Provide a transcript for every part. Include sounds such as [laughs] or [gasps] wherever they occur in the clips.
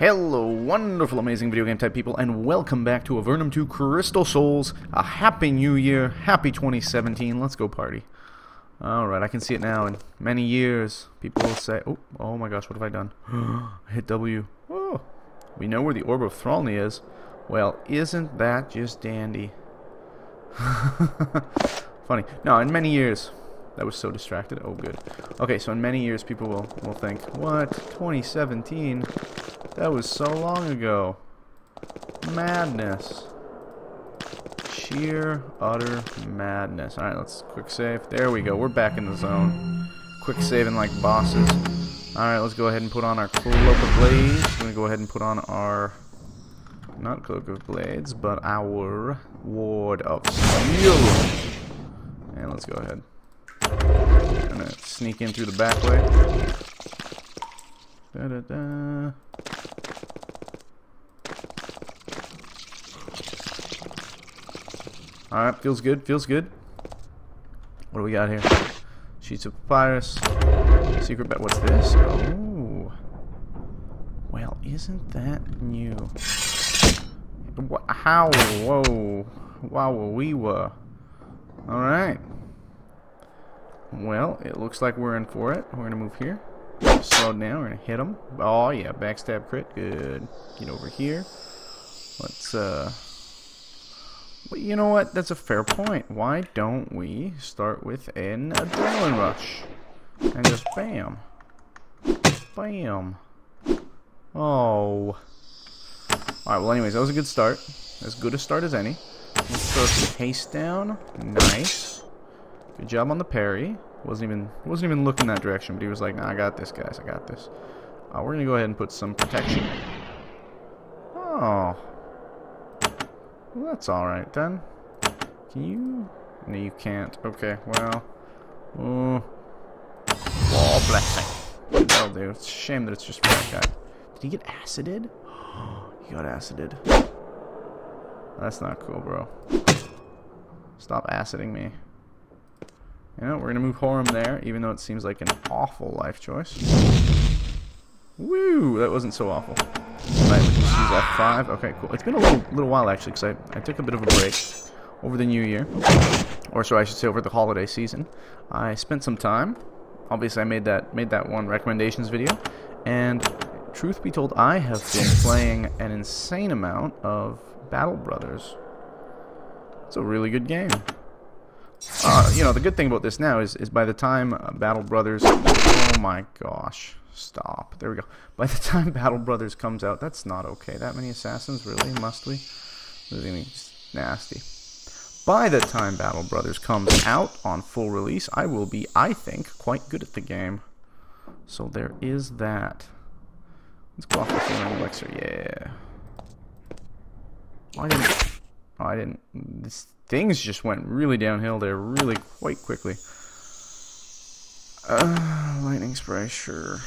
Hello, wonderful, amazing video game type people, and welcome back to Avernum 2 Crystal Souls. A happy new year, happy 2017. Let's go party. Alright, I can see it now. In many years, people will say, oh, oh my gosh, what have I done? [gasps] Hit W. Oh, we know where the Orb of Thralny is. Well, isn't that just dandy? [laughs] Funny. No, in many years, that was so distracted. Oh, good. Okay, so in many years, people will, will think, what? 2017? That was so long ago. Madness. Sheer, utter madness. Alright, let's quick save. There we go. We're back in the zone. Quick saving like bosses. Alright, let's go ahead and put on our Cloak of Blades. We're going to go ahead and put on our... Not Cloak of Blades, but our Ward of Steel. And let's go ahead. Gonna sneak in through the back way. Da da da. Alright, feels good, feels good. What do we got here? Sheets of papyrus. Secret bet. What's this? Oh. Well, isn't that new? How? Whoa. Wow, we were. Alright. Well, it looks like we're in for it. We're going to move here. Slow down. We're going to hit them. Oh, yeah. Backstab crit. Good. Get over here. Let's, uh... Well, you know what? That's a fair point. Why don't we start with an adrenaline rush? And just bam. Bam. Oh. Alright, well anyways, that was a good start. As good a start as any. Let's throw some haste down. Nice. Good job on the parry. Wasn't even wasn't even looking that direction, but he was like, nah, I got this, guys. I got this. Uh, we're going to go ahead and put some protection. Oh. Well, that's alright then. Can you? No, you can't. Okay, well. Oh. Oh, blessing. That'll do. It's a shame that it's just that guy. Did he get acided? [gasps] he got acided. That's not cool, bro. Stop aciding me. You know, we're gonna move Horum there, even though it seems like an awful life choice. Woo! That wasn't so awful. Right, we can just use F5. Okay, cool. It's been a little little while, actually, because I, I took a bit of a break over the new year. Or so I should say over the holiday season. I spent some time. Obviously, I made that made that one recommendations video. And truth be told, I have been [laughs] playing an insane amount of Battle Brothers. It's a really good game. Uh, you know, the good thing about this now is, is by the time uh, Battle Brothers... Oh my gosh. Stop. There we go. By the [laughs] time Battle Brothers comes out, that's not okay. That many assassins, really? Must we? This is nasty. By the time Battle Brothers comes out on full release, I will be, I think, quite good at the game. So there is that. Let's go off the elixir. Yeah. Why didn't... Oh, I didn't... This, things just went really downhill there really quite quickly. Uh, lightning spray, sure.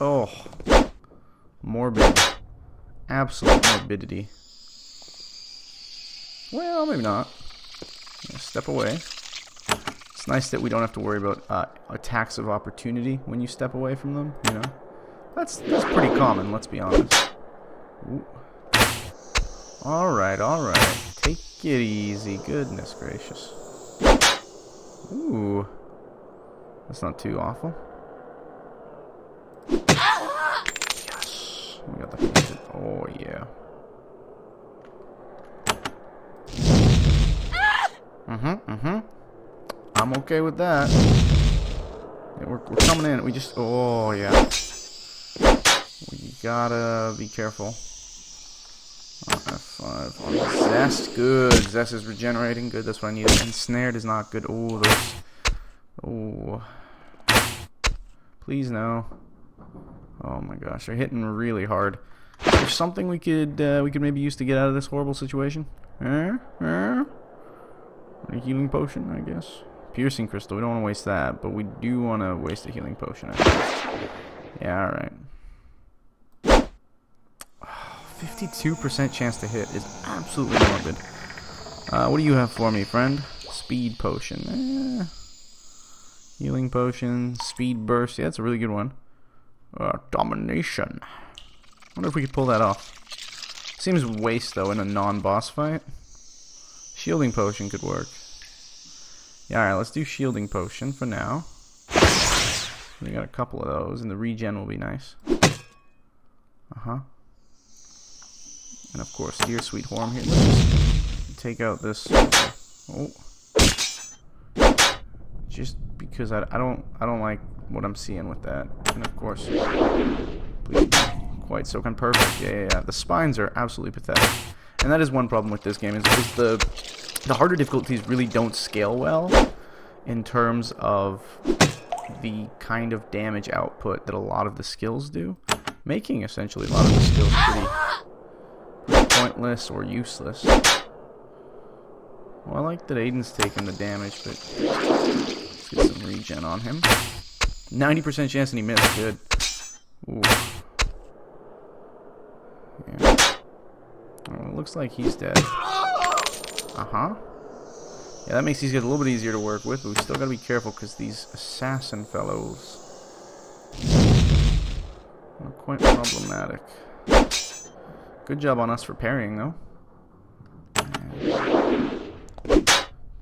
Oh. Morbid. Absolute morbidity. Well, maybe not. Step away. It's nice that we don't have to worry about uh, attacks of opportunity when you step away from them, you know? That's, that's pretty common, let's be honest. Alright, alright. Take it easy. Goodness gracious. Ooh. That's not too awful. Yes. We got the. Oh, yeah. Mm-hmm, mm-hmm. I'm okay with that. Yeah, we're, we're coming in. We just... Oh, yeah. We gotta be careful. F5 on Zest. Good. Zest is regenerating. Good. That's what I need. Ensnared is not good. Oh. Oh. Please no. Oh my gosh, they're hitting really hard. Is there something we could uh, we could maybe use to get out of this horrible situation? Eh? Eh? A healing potion, I guess. Piercing crystal. We don't want to waste that, but we do want to waste a healing potion. Yeah, all right. 52% chance to hit is absolutely morbid. Uh, what do you have for me, friend? Speed potion. Eh. Healing potion, speed burst. Yeah, that's a really good one. Uh, domination. wonder if we could pull that off. Seems waste though in a non-boss fight. Shielding potion could work. Yeah, alright, let's do shielding potion for now. We got a couple of those, and the regen will be nice. Uh-huh. And of course, dear sweet Horum here. Let's take out this. Oh. Just because I, I don't I don't like what I'm seeing with that. And of course, quite so perfect. Yeah, yeah, yeah. The spines are absolutely pathetic. And that is one problem with this game is, the the harder difficulties really don't scale well in terms of the kind of damage output that a lot of the skills do, making essentially a lot of the skills pretty pointless or useless. Well, I like that Aiden's taking the damage, but let's get some regen on him. 90% chance and he missed. Good. Ooh. Yeah. It looks like he's dead. Uh-huh. Yeah, that makes these guys a little bit easier to work with, but we still gotta be careful because these assassin fellows are quite problematic. Good job on us for parrying, though.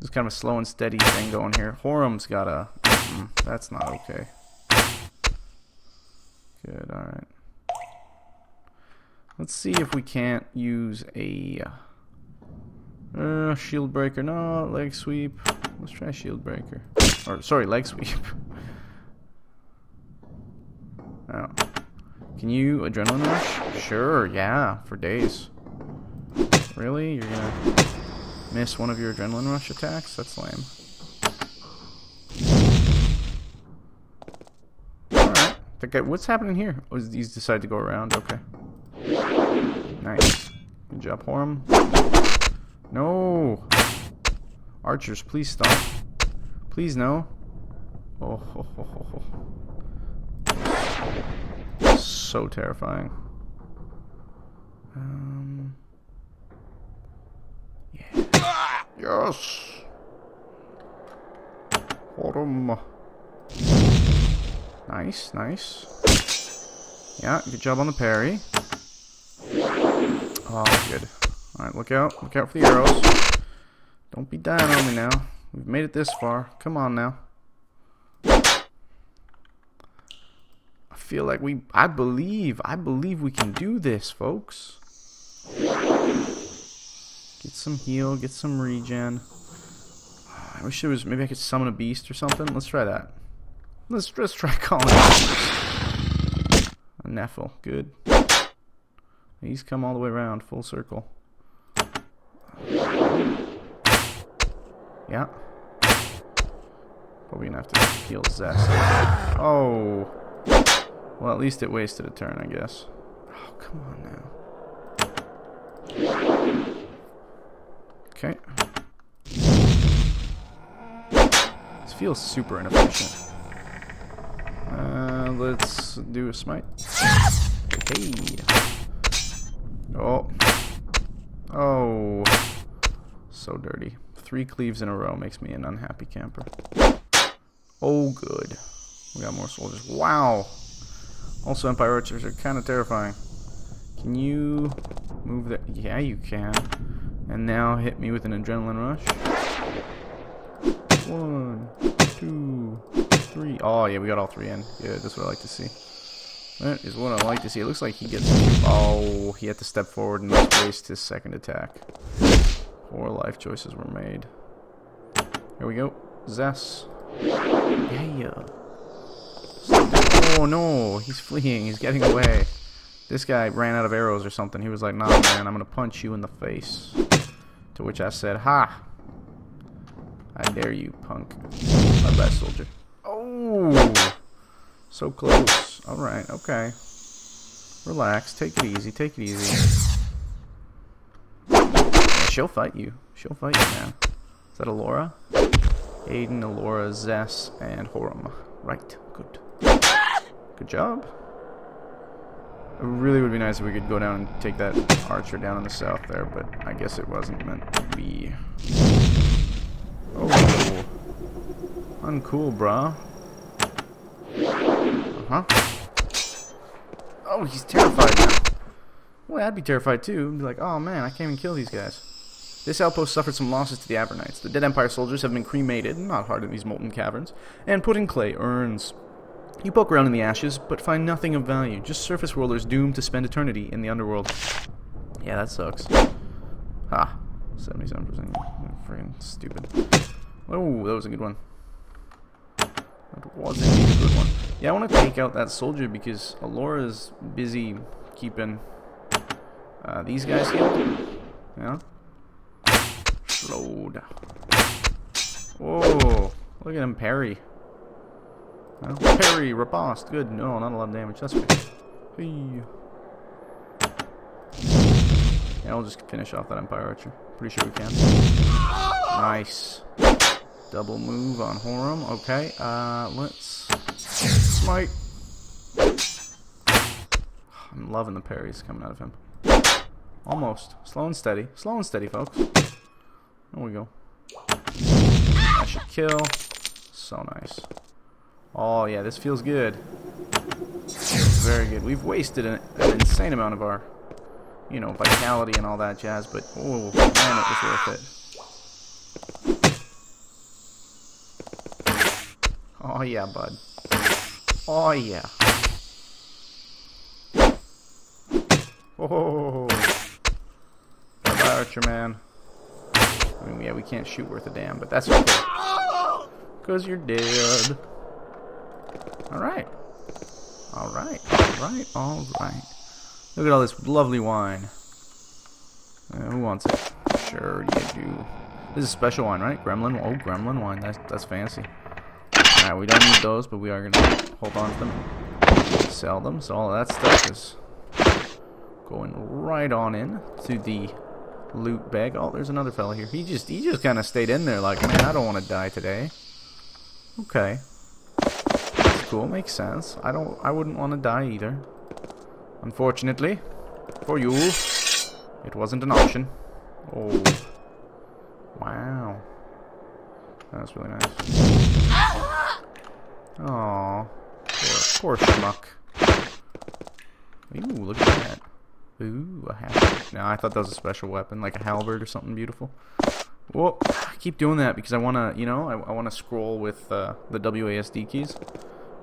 Just kind of a slow and steady thing going here. Horum's got a... Mm, that's not okay. Good, alright. Let's see if we can't use a... Uh, shield breaker, no, leg sweep. Let's try shield breaker. Or, sorry, leg sweep. [laughs] oh. Can you adrenaline rush? Sure, yeah, for days. Really? You're gonna miss one of your adrenaline rush attacks? That's lame. Alright. Guy, what's happening here? Oh, he's decided to go around. Okay. Nice. Good job, Horum. No! Archers, please stop. Please no. Oh, ho, ho, ho, so terrifying. Um, yeah. [coughs] Yes! Horum. Nice, nice. Yeah, good job on the parry. Oh, good. Alright, look out. Look out for the arrows. Don't be dying on me now. We've made it this far. Come on now. Feel like we... I believe. I believe we can do this, folks. Get some heal. Get some regen. I wish it was... Maybe I could summon a beast or something. Let's try that. Let's just try [laughs] calling a Nephil. Good. He's come all the way around, full circle. Yeah. Probably gonna have to heal Zest. Oh. Well, at least it wasted a turn, I guess. Oh, come on now. Okay. This feels super inefficient. Uh, let's do a smite. Hey. Oh. Oh. So dirty. Three cleaves in a row makes me an unhappy camper. Oh, good. We got more soldiers. Wow. Also, Empire Archers are kind of terrifying. Can you move that? Yeah, you can. And now hit me with an adrenaline rush. One, two, three. Oh, yeah, we got all three in. Yeah, that's what I like to see. That is what I like to see. It looks like he gets... Oh, he had to step forward and waste his second attack. Four life choices were made. Here we go. Zess. Yeah. Oh no, he's fleeing. He's getting away. This guy ran out of arrows or something. He was like, nah, man, I'm going to punch you in the face. To which I said, ha! I dare you, punk. My best soldier. Oh! So close. Alright, okay. Relax. Take it easy. Take it easy. She'll fight you. She'll fight you, man. Is that Alora? Aiden, Alora, Zess, and Horum. Right. Good. Good job. It really would be nice if we could go down and take that archer down in the south there, but I guess it wasn't meant to be. Oh. Uncool, brah. Uh-huh. Oh, he's terrified now. Well, I'd be terrified too. I'd be like, oh man, I can't even kill these guys. This outpost suffered some losses to the Avernites. The dead Empire soldiers have been cremated, not hard in these molten caverns, and put in clay urns. You poke around in the ashes, but find nothing of value. Just surface worlders doomed to spend eternity in the underworld. Yeah, that sucks. Ah, 77%. Freaking stupid. Oh, that was a good one. That was a good one. Yeah, I want to take out that soldier because Alora's busy keeping uh, these guys healed. Yeah. Load. Whoa, look at him parry. Well, parry, riposte, good. No, not a lot of damage, that's good. Hey. Yeah, I'll just finish off that Empire Archer. Pretty sure we can. Nice. Double move on Horum. Okay, uh, let's smite. I'm loving the parries coming out of him. Almost. Slow and steady. Slow and steady, folks. There we go. That should kill. So nice. Oh, yeah, this feels good. Very good. We've wasted an, an insane amount of our, you know, vitality and all that jazz, but, oh, man, it was worth it. Oh, yeah, bud. Oh, yeah. Oh. Bye-bye, Archer Man. I mean, yeah, we can't shoot worth a damn, but that's okay. Because you're dead. Alright. Alright, alright, alright. Look at all this lovely wine. Uh, who wants it? Sure you do. This is special wine, right? Gremlin? Oh, gremlin wine. That's, that's fancy. Alright, we don't need those, but we are going to hold on to them. Sell them. So all that stuff is going right on in to the loot bag. Oh, there's another fella here. He just he just kind of stayed in there like, man, I don't want to die today. Okay. Cool. Makes sense. I don't I wouldn't want to die either. Unfortunately, for you, it wasn't an option. Oh. Wow. That's really nice. Oh, Poor, poor schmuck. Ooh, look at that. Ooh, a halberd. No, I thought that was a special weapon, like a halberd or something beautiful. Whoa, I keep doing that because I want to, you know, I, I want to scroll with uh, the WASD keys.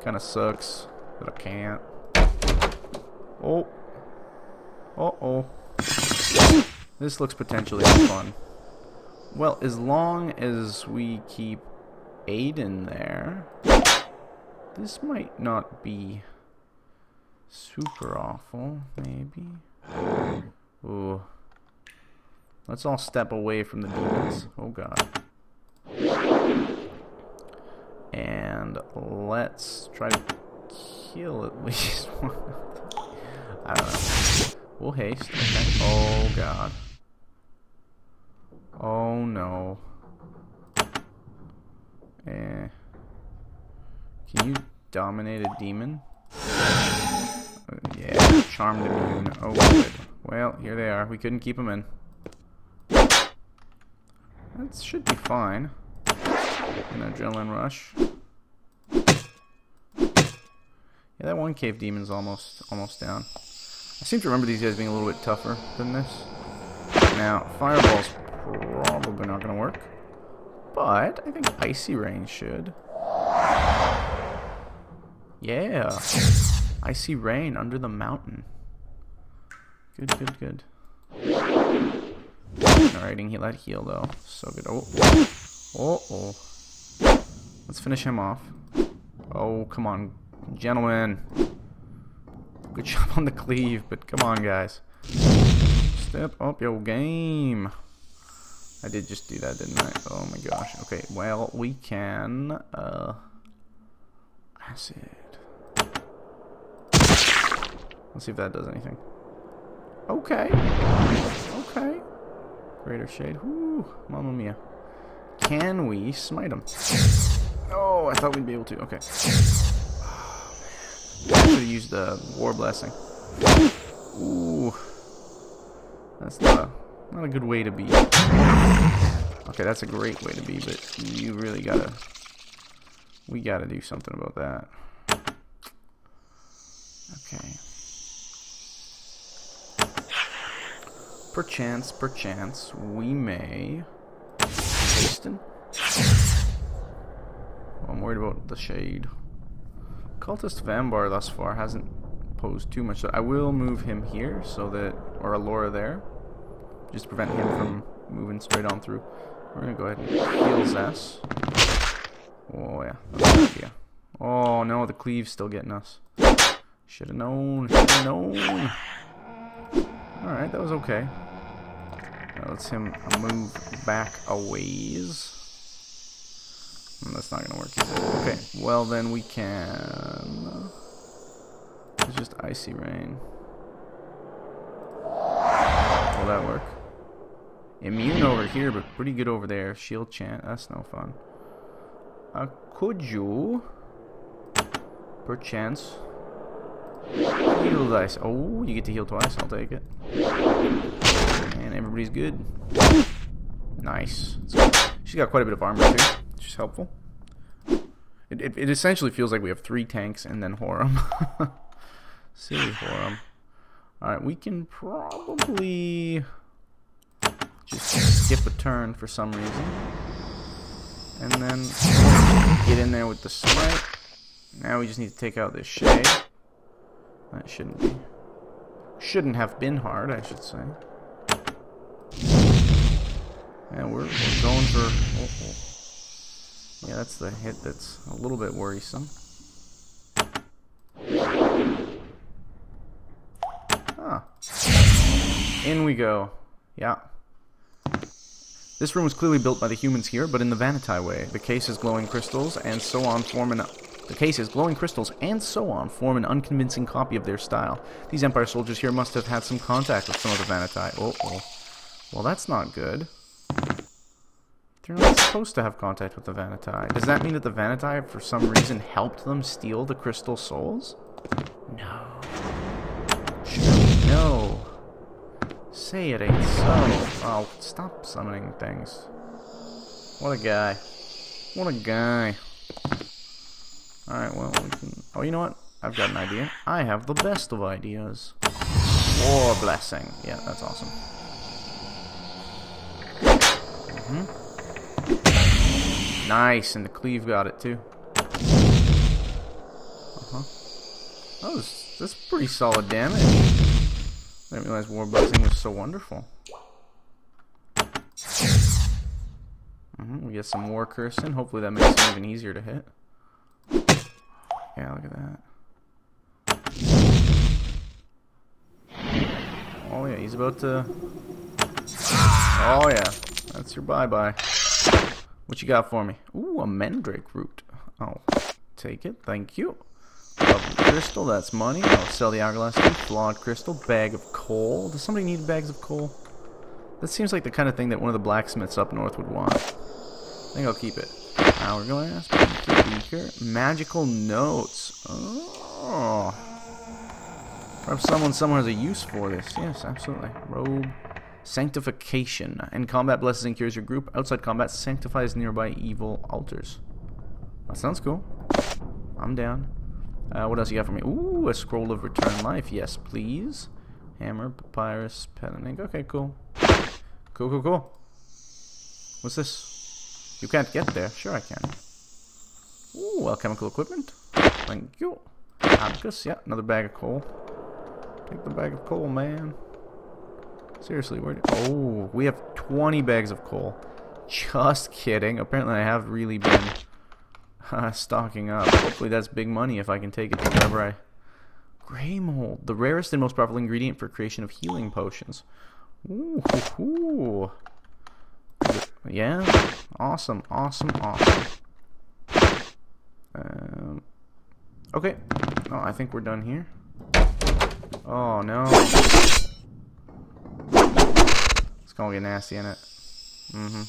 Kind of sucks that I can't. Oh. Uh-oh. This looks potentially fun. Well, as long as we keep Aiden there, this might not be super awful, maybe. Ooh. Let's all step away from the demons. Oh god. And let's try to kill at least one of them. I don't know. We'll haste. Okay. Oh god. Oh no. Eh. Can you dominate a demon? Yeah, charmed immune. Oh, good. Well, here they are. We couldn't keep them in. That should be fine. An adrenaline rush. Yeah, that one cave demon's almost almost down. I seem to remember these guys being a little bit tougher than this. Now, fireball's probably not going to work. But I think icy rain should. Yeah. Icy rain under the mountain. Good, good, good. Alrighty, he let heal though. So good. Oh, oh, oh. Let's finish him off. Oh, come on, gentlemen. Good [laughs] job on the cleave, but come on, guys. Step up your game. I did just do that, didn't I? Oh my gosh. Okay, well, we can, uh, acid. Let's see if that does anything. Okay. Okay. Greater Shade. Whoo. Mamma mia. Can we smite him? Oh, I thought we'd be able to. Okay. [sighs] Oh, should have used the War Blessing. Ooh. That's not a, not a good way to be. Okay, that's a great way to be, but you really gotta We gotta do something about that. Okay. Perchance, perchance, we may... Hasten? Worried about the shade. Cultist Vambar thus far hasn't posed too much. I will move him here so that, or Alora there, just prevent him from moving straight on through. We're gonna go ahead and heal Zess. Oh yeah, idea. Oh no, the cleave's still getting us. Should have known. Should have known. All right, that was okay. Let's him move back a ways. That's not gonna work either. Okay, well then we can. It's just icy rain. Will that work? Immune over here, but pretty good over there. Shield chant. That's no fun. Uh, could you, perchance, heal dice? Oh, you get to heal twice. I'll take it. And everybody's good. Nice. She's got quite a bit of armor too, which is helpful. It, it, it essentially feels like we have three tanks and then Horum. [laughs] Silly Horum. Alright, we can probably just skip a turn for some reason. And then get in there with the smite. Now we just need to take out this shade. That shouldn't be. Shouldn't have been hard, I should say. And we're, we're going for. Oh, oh. Yeah, that's the hit that's a little bit worrisome. Ah. In we go. Yeah. This room was clearly built by the humans here, but in the Vahnatai way. The case is glowing crystals and so on form an the cases, glowing crystals, and so on form an unconvincing copy of their style. These Empire soldiers here must have had some contact with some of the Vahnatai. Oh, oh. Well, that's not good. They're not supposed to have contact with the Vahnatai. Does that mean that the Vahnatai, for some reason, helped them steal the crystal souls? No. No. Say it ain't so. Oh, stop summoning things. What a guy. What a guy. Alright, well, we can... Oh, you know what? I've got an idea. I have the best of ideas. War Blessing. Yeah, that's awesome. Mm -hmm. Nice, and the cleave got it too. Uh-huh. That was, that's pretty solid damage. I didn't realize War Blessing was so wonderful. Mm -hmm. We get some War cursing. Hopefully that makes it even easier to hit. Yeah, look at that. Oh yeah, he's about to... Oh yeah, that's your bye-bye. What you got for me? Ooh, a mandrake root. Oh, take it, thank you. crystal, that's money. I'll sell the hourglass flawed crystal, bag of coal. Does somebody need bags of coal? That seems like the kind of thing that one of the blacksmiths up north would want. I think I'll keep it. Hourglass, beaker, magical notes. Oh. Perhaps someone somewhere has a use for this. Yes, absolutely. Robe. Sanctification. In combat, blesses and cures your group. Outside combat, sanctifies nearby evil altars. That sounds cool. I'm down. Uh, what else you got for me? Ooh, a scroll of return life. Yes, please. Hammer, papyrus, pen and ink. Okay, cool. Cool, cool, cool. What's this? You can't get there. Sure I can. Ooh, alchemical equipment. Thank you. Abacus. Yeah, another bag of coal. Take the bag of coal, man. Seriously, where? Do, oh, we have 20 bags of coal. Just kidding. Apparently, I have really been uh, stocking up. Hopefully, that's big money if I can take it to wherever I. Grey mold, the rarest and most powerful ingredient for creation of healing potions. Ooh, yeah, awesome, awesome, awesome. Um, okay, oh, I think we're done here. Oh no. Gonna get nasty in it. Mm-hmm.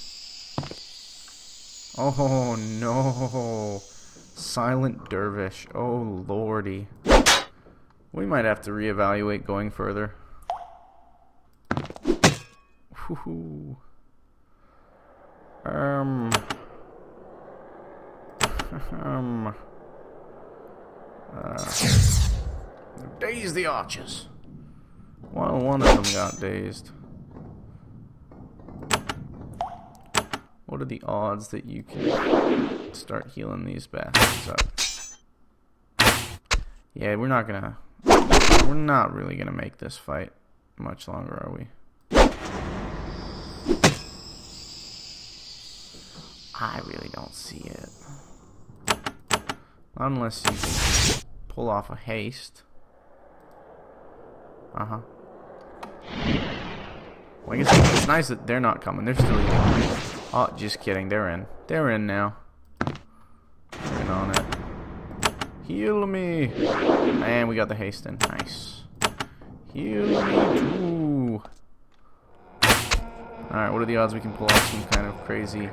Oh no. Silent Dervish. Oh lordy. We might have to reevaluate going further. Whew. Um. [laughs] um, uh, daze the archers. Well, one of them got dazed. Are the odds that you can start healing these bastards up? Yeah, we're not gonna... We're not really gonna make this fight much longer, are we? I really don't see it. Unless you can pull off a haste. Uh-huh. Well, I guess it's nice that they're not coming. They're still eating. Oh, just kidding. They're in. They're in now. In on it. Heal me. And we got the haste in. Nice. Heal me too. Alright, what are the odds we can pull off some kind of crazy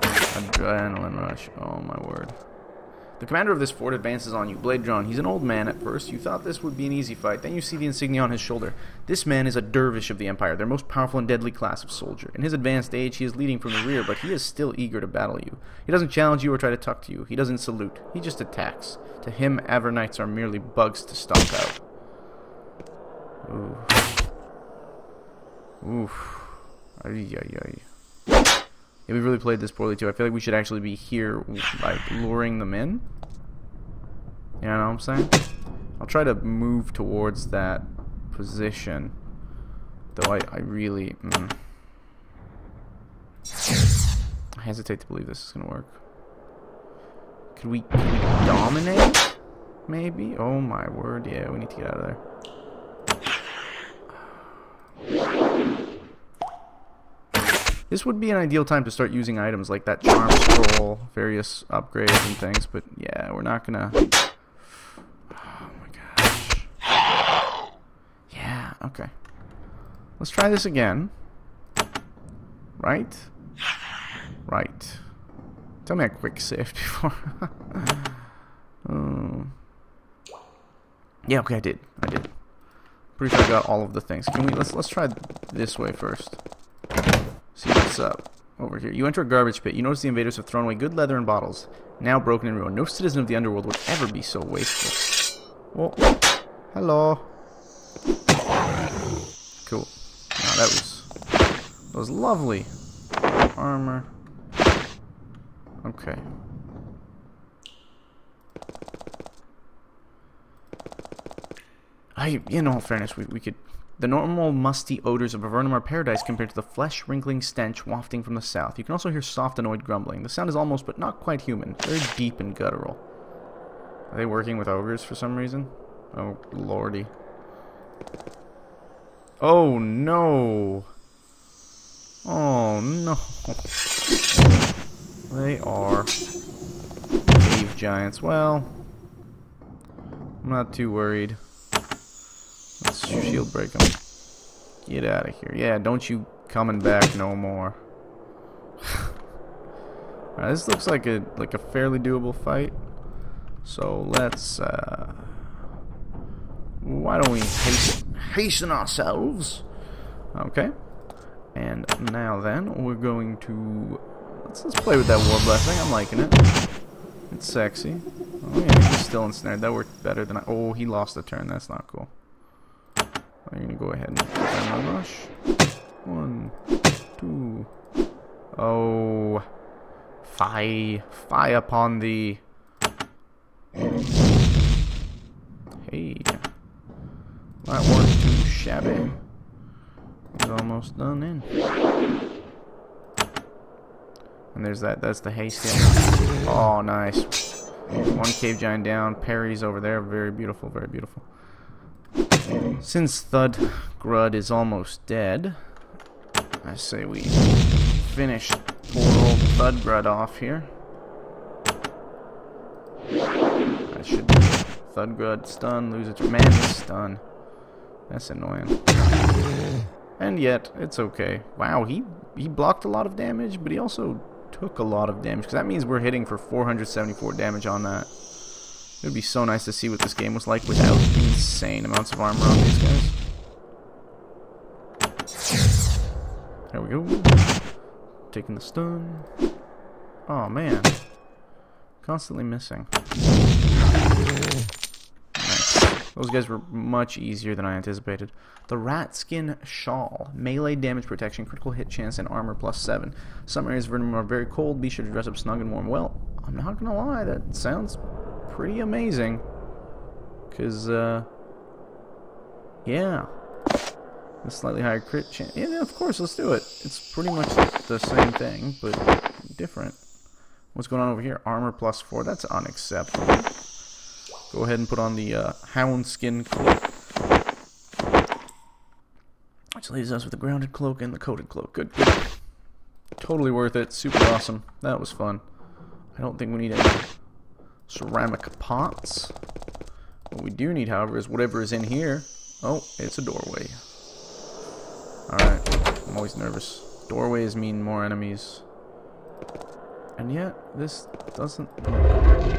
adrenaline rush? Oh my word. The commander of this fort advances on you, Blade Drawn. He's an old man at first. You thought this would be an easy fight. Then you see the insignia on his shoulder. This man is a dervish of the Empire, their most powerful and deadly class of soldier. In his advanced age, he is leading from the rear, but he is still eager to battle you. He doesn't challenge you or try to talk to you. He doesn't salute. He just attacks. To him, Avernites are merely bugs to stomp out. Oof. Oof. Ay, ay, ay. Yeah, we really played this poorly too. I feel like we should actually be here, like, luring them in. You know what I'm saying? I'll try to move towards that position. Though I, I really... Mm, I hesitate to believe this is going to work. Could we, could we dominate? Maybe? Oh my word, yeah, we need to get out of there. This would be an ideal time to start using items like that charm scroll, various upgrades and things, but yeah, we're not gonna... Oh my gosh. Yeah, okay. Let's try this again. Right? Right. Tell me I quick saved [laughs] before. um, yeah, okay, I did. I did. Pretty sure I got all of the things. Can we let's let's try this way first. See what's up over here. You enter a garbage pit. You notice the invaders have thrown away good leather and bottles, now broken and ruined. No citizen of the underworld would ever be so wasteful. Well, hello. Cool. That was that was lovely. Armor. Okay. I, in all fairness, we, we could the normal musty odors of Avernum are paradise compared to the flesh-wrinkling stench wafting from the south. You can also hear soft, annoyed grumbling. The sound is almost, but not quite human. Very deep and guttural. Are they working with ogres for some reason? Oh, lordy. Oh, no. Oh, no. They are cave giants. Well, I'm not too worried. Let's shield break him. Get out of here. Yeah, don't you coming back no more. Alright, this looks like a like a fairly doable fight. So let's uh why don't we hasten, hasten ourselves? Okay. And now then we're going to let's let's play with that war blessing. I'm liking it. It's sexy. Oh yeah, he's still ensnared. That worked better than I oh he lost a turn, that's not cool. I'm gonna go ahead and my rush. One, two. Oh, fie, fie upon thee. Hey, that weren't too shabby. He's almost done in. And there's that. That's the haste. Oh, nice. One cave giant down. Parries over there. Very beautiful. Very beautiful. Since Thud Grud is almost dead, I say we finish poor old Thud Grud off here. I should Thud Grud stun, lose its man stun. That's annoying. And yet, it's okay. Wow, he he blocked a lot of damage, but he also took a lot of damage. Because that means we're hitting for 474 damage on that. It would be so nice to see what this game was like without insane amounts of armor on these guys. There we go. Taking the stun. Oh man. Constantly missing. Those guys were much easier than I anticipated. The Rat Skin Shawl. Melee damage protection, critical hit chance, and armor plus 7. Some areas of Avernum are very cold. Be sure to dress up snug and warm. Well, I'm not going to lie. That sounds pretty amazing. Because, uh... Yeah. A slightly higher crit chance. Yeah, of course, let's do it. It's pretty much the same thing, but different. What's going on over here? Armor plus 4. That's unacceptable. Go ahead and put on the uh, hound skin cloak. Which leaves us with the grounded cloak and the coated cloak. Good, good. Totally worth it. Super awesome. That was fun. I don't think we need any ceramic pots. What we do need, however, is whatever is in here. Oh, it's a doorway. Alright. I'm always nervous. Doorways mean more enemies. And yet, this doesn't...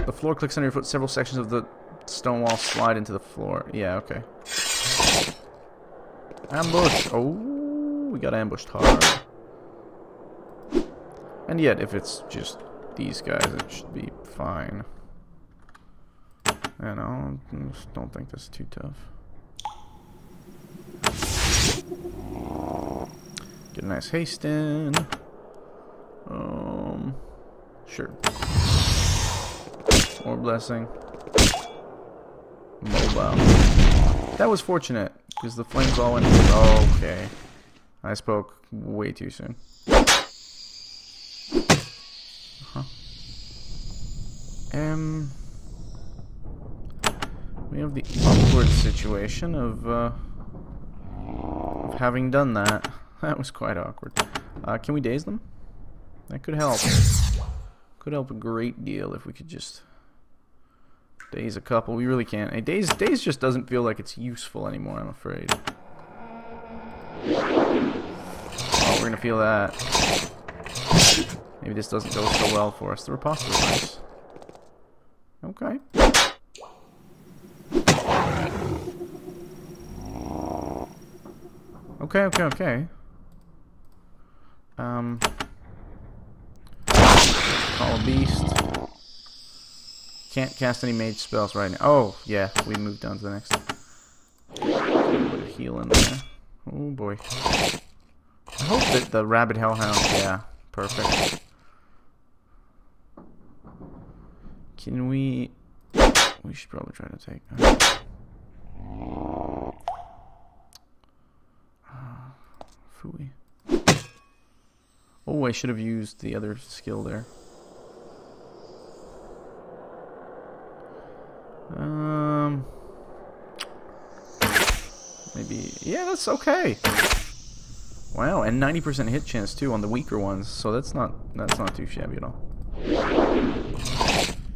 The floor clicks under your foot. Several sections of the stone wall slide into the floor. Yeah, okay. Ambush! Oh, we got ambushed hard. And yet, if it's just these guys, it should be fine. I know, don't think that's too tough. Get a nice haste in. Um, sure. More blessing. Mobile. That was fortunate, because the flames all went... okay. I spoke way too soon. Uh-huh. Um... We have the awkward situation of, uh, of having done that. [laughs] That was quite awkward. Uh, can we daze them? That could help. Could help a great deal if we could just daze a couple. We really can't. Hey, daze, daze just doesn't feel like it's useful anymore, I'm afraid. Oh, we're gonna feel that. Maybe this doesn't go so well for us. The riposte was. Okay. Okay, okay, okay. Um, call a beast. Can't cast any mage spells right now. Oh, yeah, we moved on to the next. Put heal in there. Oh boy. I hope that the rabid hellhound. Yeah, perfect. Can we? We should probably try to take. Fooey. Oh, I should have used the other skill there. Um, maybe, yeah, that's okay. Wow, and 90% hit chance too on the weaker ones, so that's not that's not too shabby at all.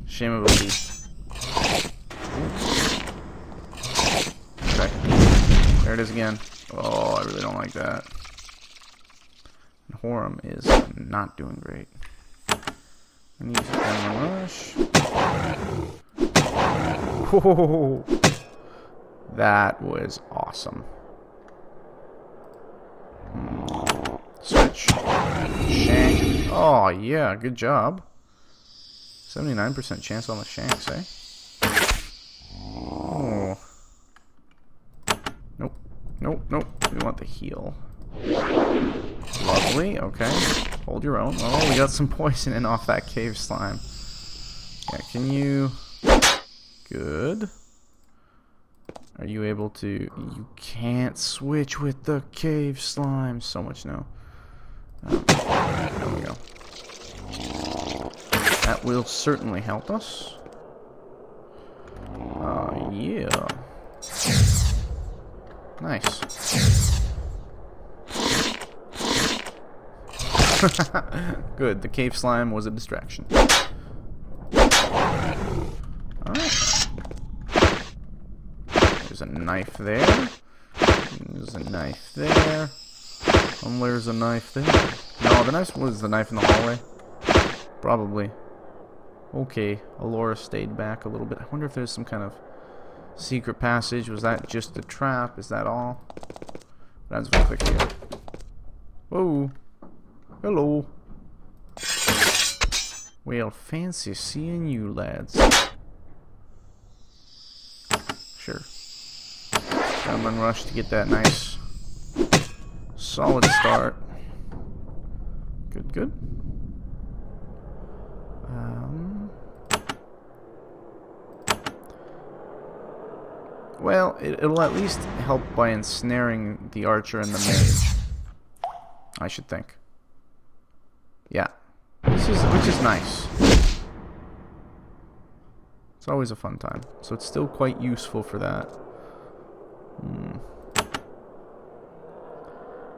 Shame of a beast. Okay, there it is again. Oh, I really don't like that. Horum is not doing great. I need to rush. Oh, that was awesome. Switch. Shank. Oh, yeah, good job. 79% chance on the shanks, eh? Oh. Nope. Nope, nope. We want the heal. Lovely, okay. Hold your own. Oh, we got some poisoning off that cave slime. Yeah, can you... Good. Are you able to... You can't switch with the cave slime. So much no. Um, there we go. That will certainly help us. Uh, yeah. Nice. Good, the cave slime was a distraction. Alright. There's a knife there. There's a knife there. And there's a knife there. No, the knife was the knife in the hallway. Probably. Okay, Alora stayed back a little bit. I wonder if there's some kind of secret passage. Was that just a trap? Is that all? That's what click here. Whoa. Hello. Well, fancy seeing you, lads. Sure. I'm in rush to get that nice, solid start. Good, good. Um, well, it, it'll at least help by ensnaring the archer and the mage. I should think. Yeah. This is, which is nice. It's always a fun time. So it's still quite useful for that. Hmm.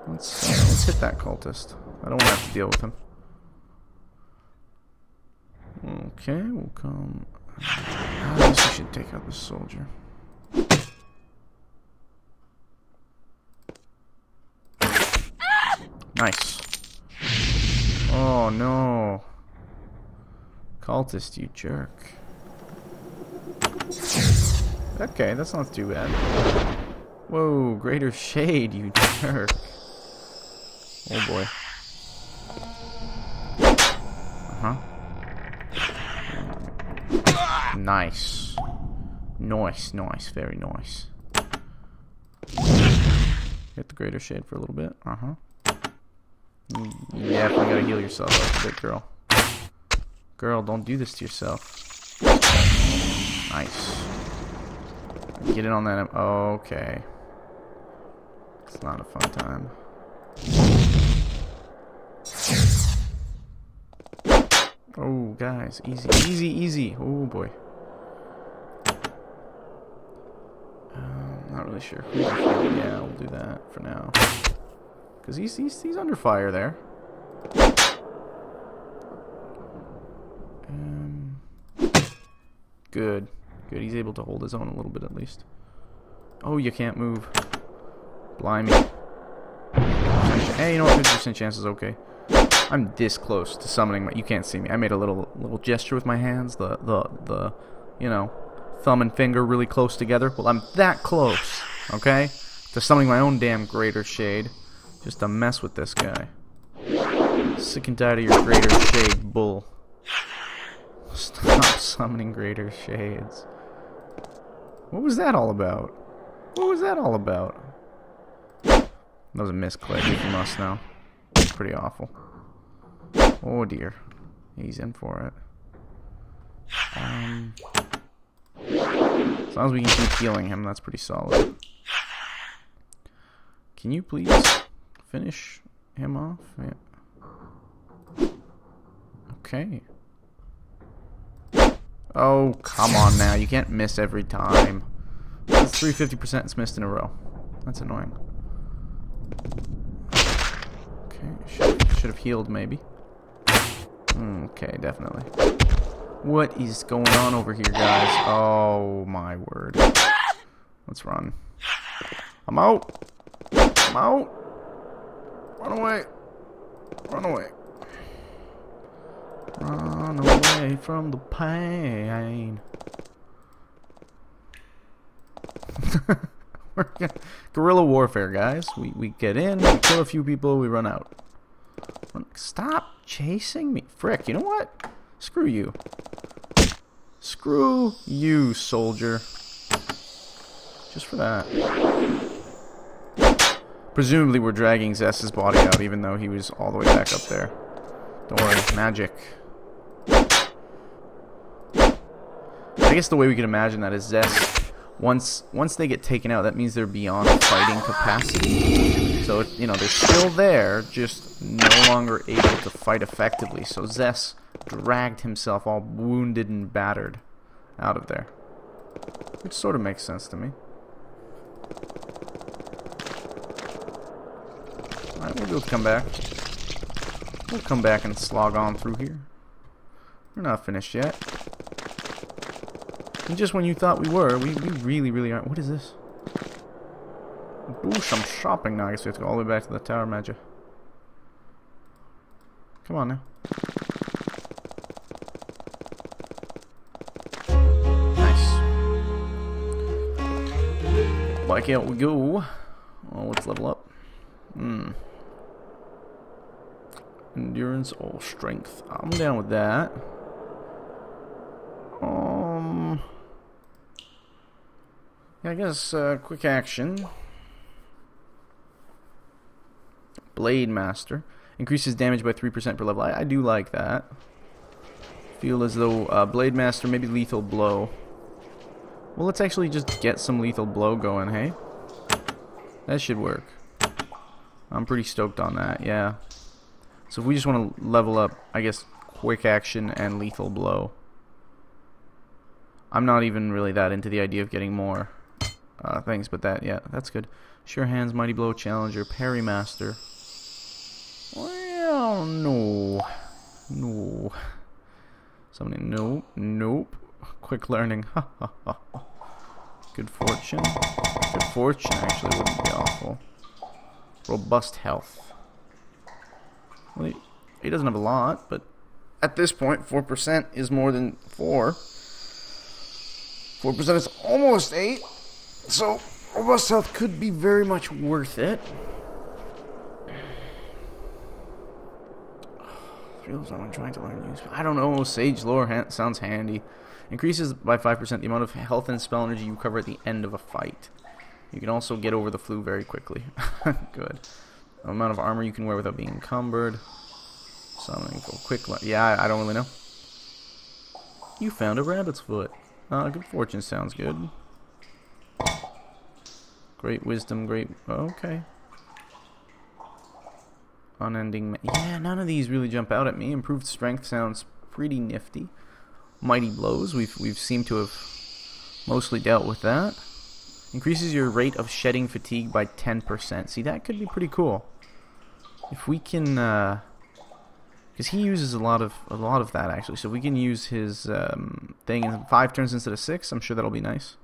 Let's, let's hit that cultist. I don't want to have to deal with him. Okay, we'll come... I guess we should take out the soldier. Nice. No. Cultist, you jerk. Okay, that's not too bad. Whoa, greater shade, you jerk. Oh boy. Uh-huh. Nice. Nice, nice, very nice. Hit the greater shade for a little bit. Uh-huh. You definitely gotta heal yourself up bit, girl. Girl, don't do this to yourself. Nice. Get it on that. Okay. It's not a fun time. Oh, guys. Easy, easy, easy. Oh, boy. Um, not really sure. Yeah, we'll do that for now. Because he's, he's, he's under fire there. Um, good. Good. He's able to hold his own a little bit at least. Oh, you can't move. Blimey. Hey, you know what? 50% chance is okay. I'm this close to summoning my... You can't see me. I made a little little gesture with my hands. The, the, the, you know, thumb and finger really close together. Well, I'm that close, okay? To summoning my own damn Greater Shade. Just to mess with this guy. Sick and tired of your Greater Shade bull. Stop [laughs] summoning Greater Shades. What was that all about? What was that all about? That was a misclick from us now. Pretty awful. Oh dear. He's in for it. Um, as long as we can keep healing him, that's pretty solid. Can you please finish him off? Yeah. Okay. Oh, come on now. You can't miss every time. That's 350% it's missed in a row. That's annoying. Okay, should, should have healed maybe. Okay, definitely. What is going on over here, guys? Oh, my word. Let's run. I'm out. I'm out. Run away. Run away. Run away from the pain. [laughs] Guerrilla warfare, guys. We, we get in, we kill a few people, we run out. Stop chasing me. Frick, you know what? Screw you. Screw you, soldier. Just for that. Presumably we're dragging Zess's body out, even though he was all the way back up there. Don't worry, magic. I guess the way we can imagine that is Zess once once they get taken out, that means they're beyond fighting capacity. So, you know, they're still there, just no longer able to fight effectively. So Zess dragged himself all wounded and battered out of there. Which sort of makes sense to me. Alright, we'll to come back. We'll come back and slog on through here. We're not finished yet. And just when you thought we were, we, we really, really aren't. What is this? Ooh, some shopping now. I guess we have to go all the way back to the tower, Magic. Come on now. Nice. Back out we go. Oh, let's level up. Hmm. Endurance or strength. I'm down with that. Um. Yeah, I guess uh, quick action. Blade Master. Increases damage by 3% per level. I, I, do like that. Feel as though uh, Blade Master, maybe Lethal Blow. Well, let's actually just get some Lethal Blow going, hey? That should work. I'm pretty stoked on that, yeah. So we just want to level up, I guess, Quick Action and Lethal Blow. I'm not even really that into the idea of getting more uh, things, but that, yeah, that's good. Sure Hands, Mighty Blow, Challenger, Parry Master. Well, no. No. Somebody, no, nope. Quick learning. Ha ha ha. Good fortune. Good fortune actually wouldn't be awful. Robust health. Well, he, doesn't have a lot, but at this point, 4% is more than 4. 4% is almost 8. So, robust health could be very much worth it. [sighs] I'm trying to learn use. I don't know. Sage lore ha sounds handy. Increases by 5% the amount of health and spell energy you cover at the end of a fight. You can also get over the flu very quickly. [laughs] Good. Amount of armor you can wear without being encumbered. Summoning for quick. Yeah, I, I don't really know. You found a rabbit's foot. Uh, good fortune sounds good. Great wisdom, great... Okay. Unending... Yeah, none of these really jump out at me. Improved strength sounds pretty nifty. Mighty blows, we've, we've seemed to have mostly dealt with that. Increases your rate of shedding fatigue by 10%. See, that could be pretty cool. If we can... Uh, because he uses a lot of a lot of that actually. So we can use his um, thing in five turns instead of six. I'm sure that'll be nice.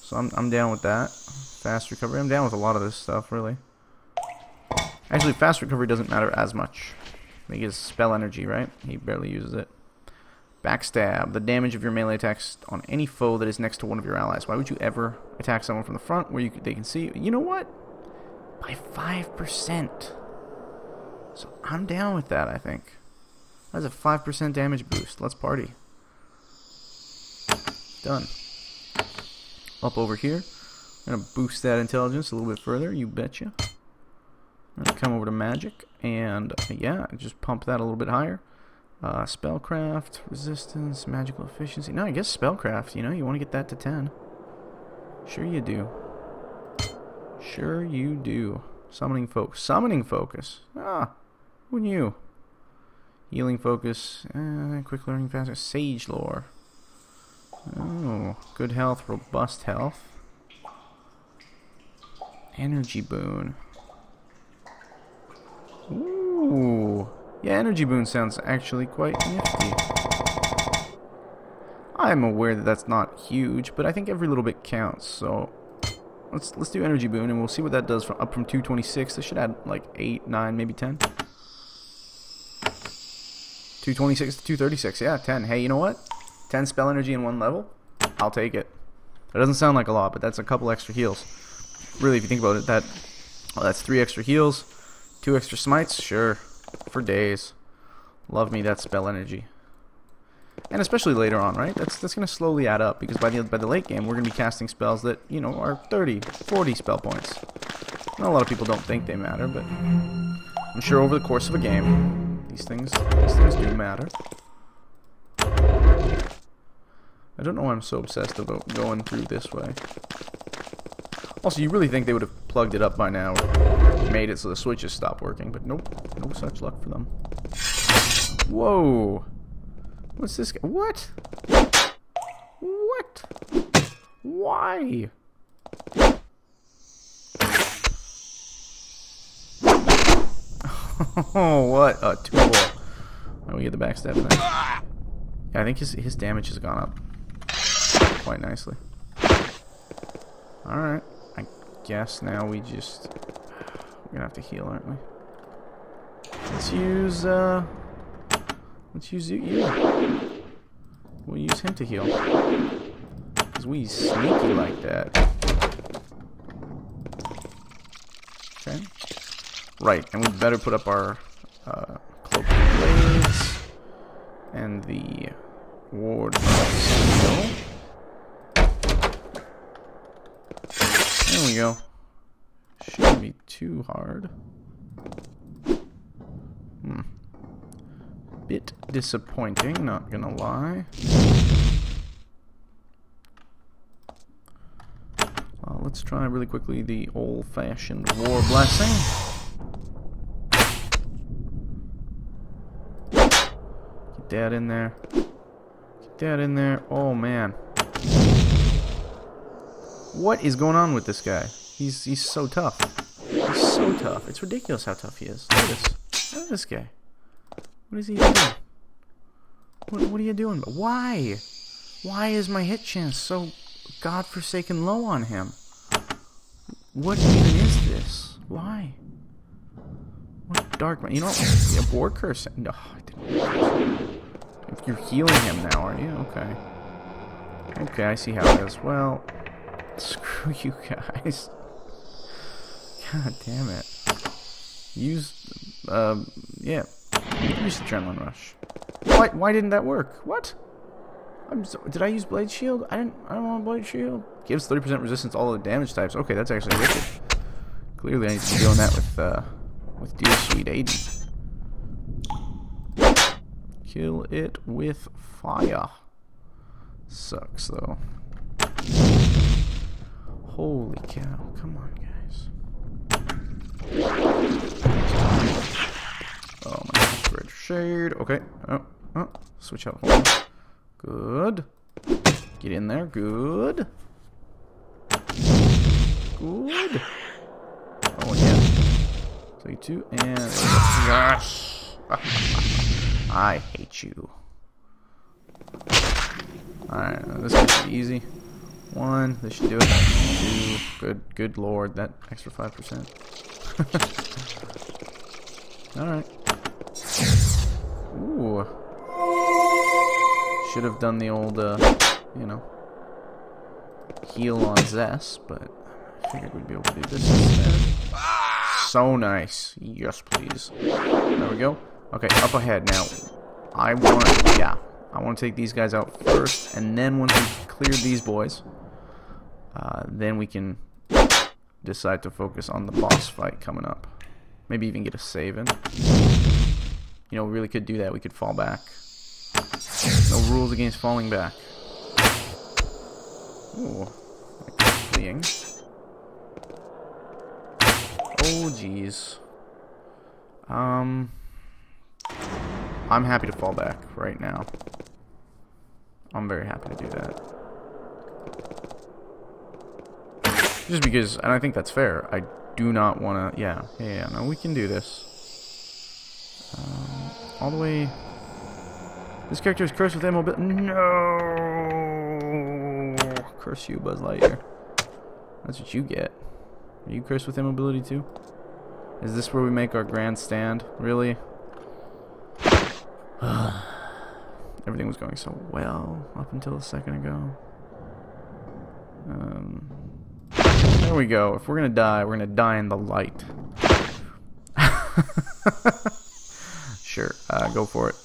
So I'm I'm down with that. Fast recovery. I'm down with a lot of this stuff really. Actually, fast recovery doesn't matter as much. He gets spell energy, right? He barely uses it. Backstab. The damage of your melee attacks on any foe that is next to one of your allies. Why would you ever attack someone from the front where you they can see? You know what? By 5%. So I'm down with that, I think. That's a 5% damage boost. Let's party. Done. Up over here. I'm going to boost that intelligence a little bit further, you betcha. I'm going to come over to magic, and yeah, just pump that a little bit higher. Uh, spellcraft, resistance, magical efficiency. No, I guess spellcraft, you know, you want to get that to 10. Sure you do. Sure you do. Summoning focus. Summoning focus. Ah, who knew? Healing focus, uh, quick learning faster, sage lore. Oh, good health, robust health. Energy boon. Ooh. Yeah, energy boon sounds actually quite nifty. I'm aware that that's not huge, but I think every little bit counts, so let's let's do energy boon and we'll see what that does from up from 226. This should add like 8, 9, maybe 10. 226 to 236. Yeah, 10. Hey, you know what? 10 spell energy in one level? I'll take it. That doesn't sound like a lot, but that's a couple extra heals. Really, if you think about it, that well, that's three extra heals, two extra smites, sure, for days. Love me that spell energy. And especially later on, right? That's that's going to slowly add up because by the by the late game, we're going to be casting spells that, you know, are 30, 40 spell points. Not a lot of people don't think they matter, but I'm sure over the course of a game, these things, these things do matter. I don't know why I'm so obsessed about going through this way. Also, you really think they would have plugged it up by now or made it so the switches stop working, but nope. No such luck for them. Whoa! What's this? What? What? Why? [laughs] Oh, what a tool. Oh, we get the backstab in Yeah, I think his, his damage has gone up quite nicely. Alright. I guess now we just... We're gonna have to heal, aren't we? Let's use, uh... Let's use you. We'll use him to heal. Because we sneaky like that. Okay. Right, and we better put up our uh, cloak blades and the ward. There we go. Shouldn't be too hard. Hmm. Bit disappointing, not gonna lie. Uh, let's try really quickly the old-fashioned war blessing. Get that in there. Get that in there. Oh man. What is going on with this guy? He's he's so tough. He's so tough. It's ridiculous how tough he is. Look at this. Look at this guy. What is he doing? What, what are you doing? Why? Why is my hit chance so godforsaken low on him? What even is this? Why? What dark man? You know? Yeah, war curse. No. If you're healing him now, are you? Okay. Okay, I see how it is. Well, [laughs] screw you guys. [laughs] God damn it. Use, um, yeah. Use the adrenaline rush. Why? Why didn't that work? What? I'm so, did I use blade shield? I didn't. I don't want blade shield. Gives 30% resistance all the damage types. Okay, that's actually wicked. Clearly, I need to be doing that with uh, with Dear Sweet Aiden. Kill it with fire. Sucks though. Holy cow! Come on, guys. Oh my gosh, red shade. Okay. Oh, oh. Switch out. Good. Get in there. Good. Good. Oh yeah. Take two and gosh. [laughs] I hate you. Alright, this should be easy. One, this should do it. Two, good, good lord, that extra 5%. [laughs] Alright. Ooh. Should have done the old, uh, you know, heal on Zess, but I figured we'd be able to do this instead. So nice. Yes, please. There we go. Okay, up ahead now. I want, yeah, I want to take these guys out first, and then once we've cleared these boys, uh, then we can decide to focus on the boss fight coming up. Maybe even get a save in. You know, we really could do that. We could fall back. No rules against falling back. Ooh. Fleeing. Oh, jeez. Um... I'm happy to fall back right now. I'm very happy to do that. Just because, and I think that's fair, I do not want to, yeah, yeah, yeah, no, we can do this. Um, all the way, this character is cursed with immobility, no! Curse you, Buzz Lightyear. That's what you get. Are you cursed with immobility too? Is this where we make our grand stand? Really? [sighs] Everything was going so well up until a second ago. Um, there we go. If we're gonna die, we're gonna die in the light. [laughs] sure, uh, go for it.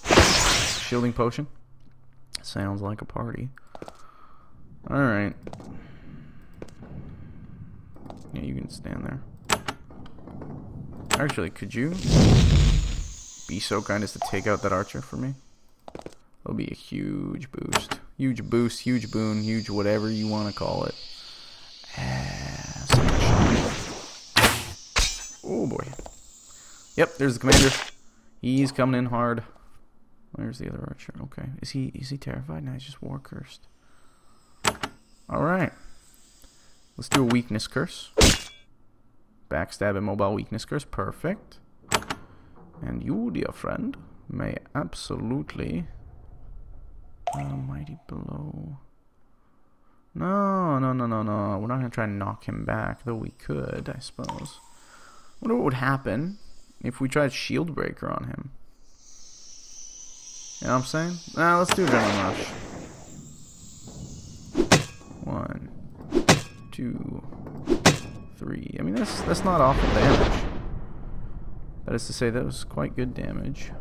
Shielding potion. Sounds like a party. Alright. Yeah, you can stand there. Actually, could you be so kind as to take out that archer for me? That'll be a huge boost. Huge boost, huge boon, huge whatever you want to call it. oh boy. Yep, there's the commander. He's coming in hard. Where's the other archer? Okay. Is he is he terrified? No, he's just war cursed. Alright. Let's do a weakness curse. Backstab and mobile weakness curse. Perfect. And you, dear friend, may absolutely... Uh, mighty blow. No, no, no, no, no. We're not to try and knock him back, though we could, I suppose. wonder what would happen if we tried Shield Breaker on him. You know what I'm saying? Now, let's do Adrenaline Rush. One, two, three. I mean, that's that's not awful damage. That is to say, that was quite good damage.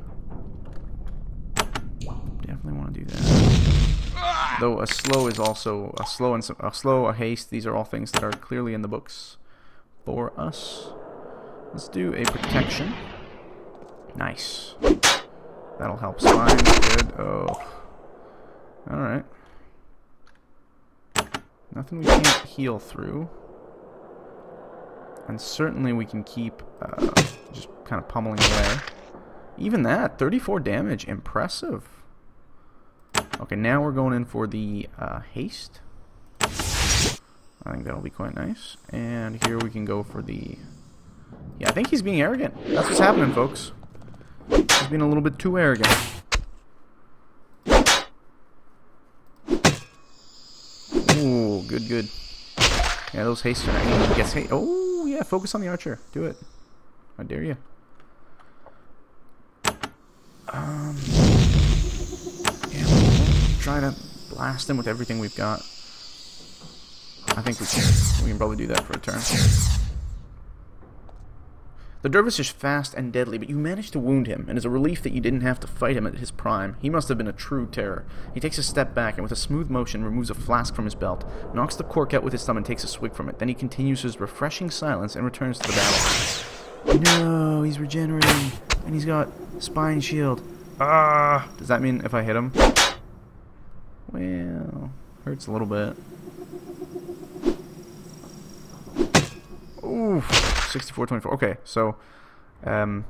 definitely want to do that. Though a slow is also a slow and a slow, a haste. These are all things that are clearly in the books for us. Let's do a protection. Nice. That'll help spines. Good. Oh. Alright. Nothing we can't heal through. And certainly we can keep uh, just kind of pummeling away. Even that, 34 damage. Impressive. Okay, now we're going in for the uh, haste. I think that'll be quite nice. And here we can go for the... Yeah, I think he's being arrogant. That's what's happening, folks. He's being a little bit too arrogant. Ooh, good, good. Yeah, those haste are nice. Gets. Oh, yeah, focus on the archer. Do it. I dare you. Um, yeah, we'll try to blast him with everything we've got. I think we can. We can probably do that for a turn. The dervish is fast and deadly, but you managed to wound him, and it's a relief that you didn't have to fight him at his prime. He must have been a true terror. He takes a step back, and with a smooth motion removes a flask from his belt, knocks the cork out with his thumb and takes a swig from it. Then he continues his refreshing silence and returns to the battle. No, he's regenerating, and he's got spine shield. Ah! Does that mean if I hit him? Well, hurts a little bit. Oof, 64, 24. Okay, so um,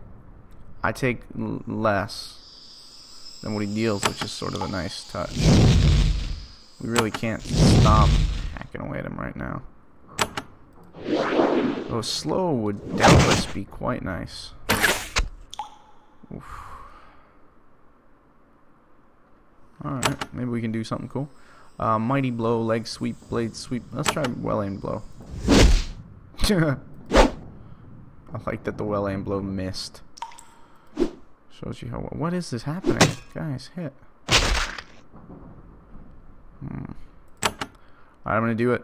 I take less than what he deals, which is sort of a nice touch. We really can't stop hacking away at him right now. Though slow would doubtless be quite nice. Oof. Alright, maybe we can do something cool. Uh, mighty blow, leg sweep, blade sweep. Let's try well aimed blow. [laughs] I like that the well aim blow missed. Shows you how. What is this happening? Guys, hit. Hmm. I'm gonna do it.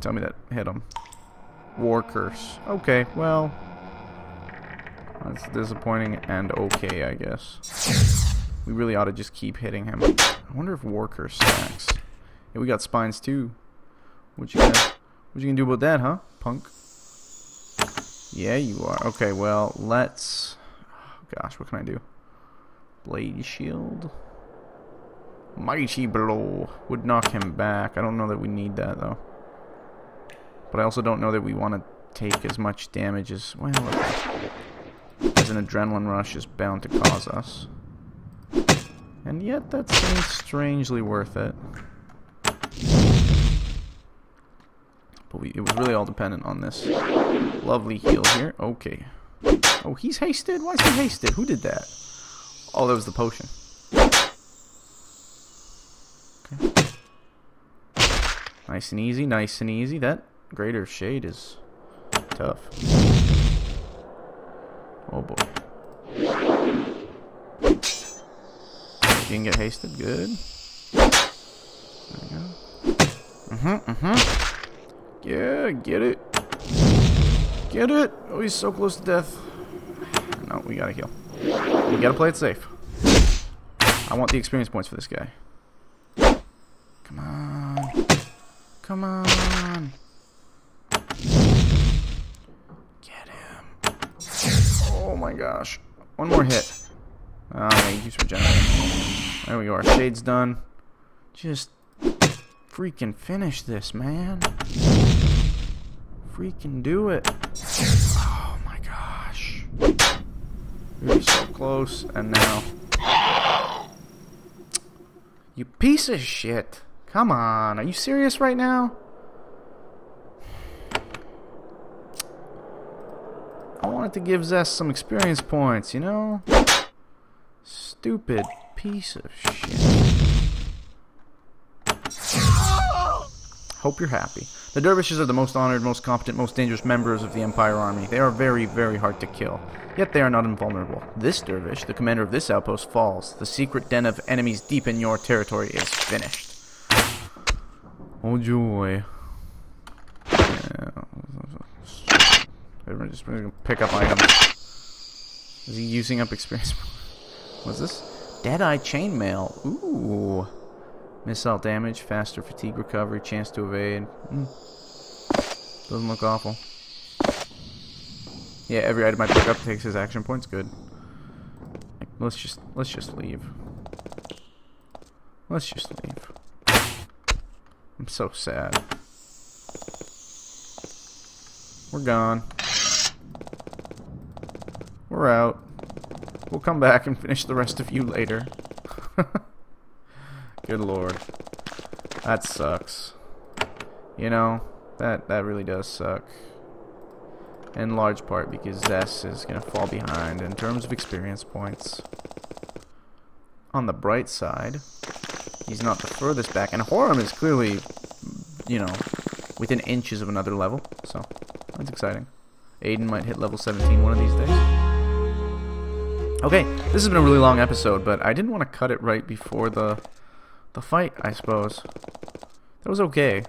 Tell me that hit him. War curse. Okay, well. That's disappointing and okay, I guess. We really ought to just keep hitting him. I wonder if War curse stacks. Yeah, we got spines too. What you gonna, what you gonna do about that, huh, punk? Yeah, you are. Okay, well, let's... Oh, gosh, what can I do? Blade shield. Mighty blow would knock him back. I don't know that we need that though. But I also don't know that we want to take as much damage as well as an adrenaline rush is bound to cause us. And yet that seems strangely worth it. But we, it was really all dependent on this lovely heal here. Okay. Oh, he's hasted? Why is he hasted? Who did that? Oh, that was the potion. Okay. Nice and easy, nice and easy. That greater shade is tough. Oh boy. Can get hasted, good. There we go. Mm-hmm, mm-hmm. Yeah, get it. Get it! Oh, he's so close to death. No, we gotta heal. We gotta play it safe. I want the experience points for this guy. Come on. Come on. Get him. Oh my gosh. One more hit. Oh, yeah, he's regenerating. There we go. Our shade's done. Just freaking finish this, man. Freaking do it. Oh my gosh. We were so close, and now. You piece of shit. Come on. Are you serious right now? I wanted to give Zess some experience points, you know? Stupid piece of shit. Hope you're happy. The dervishes are the most honored, most competent, most dangerous members of the Empire army. They are very, very hard to kill. Yet they are not invulnerable. This dervish, the commander of this outpost, falls. The secret den of enemies deep in your territory is finished. Oh joy. Everyone just gonna pick up items. Is he using up experience? [laughs] What's this? Deadeye Chainmail. Ooh. Missile damage, faster fatigue recovery, chance to evade. Mm. Doesn't look awful. Yeah, every item I pick up takes his action points. Good. Let's just let's just leave. Let's just leave. I'm so sad. We're gone. We're out. We'll come back and finish the rest of you later. Good lord. That sucks. You know, that that really does suck. In large part because Zess is going to fall behind in terms of experience points. On the bright side, he's not the furthest back, and Horam is clearly, you know, within inches of another level, so that's exciting. Aiden might hit level 17 one of these days. Okay, this has been a really long episode, but I didn't want to cut it right before the the fight, I suppose. That was okay.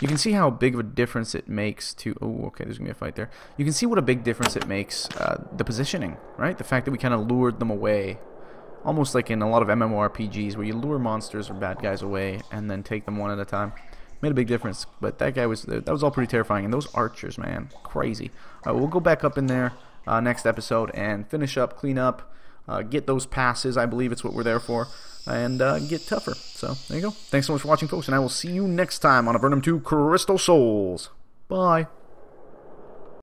You can see how big of a difference it makes to... Oh, okay, there's going to be a fight there. You can see what a big difference it makes, uh, the positioning, right? The fact that we kind of lured them away. Almost like in a lot of MMORPGs where you lure monsters or bad guys away and then take them one at a time. Made a big difference. But that guy was... That was all pretty terrifying. And those archers, man. Crazy. All right, we'll go back up in there uh, next episode and finish up, clean up, uh, get those passes. I believe it's what we're there for and uh, get tougher. So there you go. Thanks so much for watching, folks, and I will see you next time on A Avernum 2 Crystal Souls. Bye.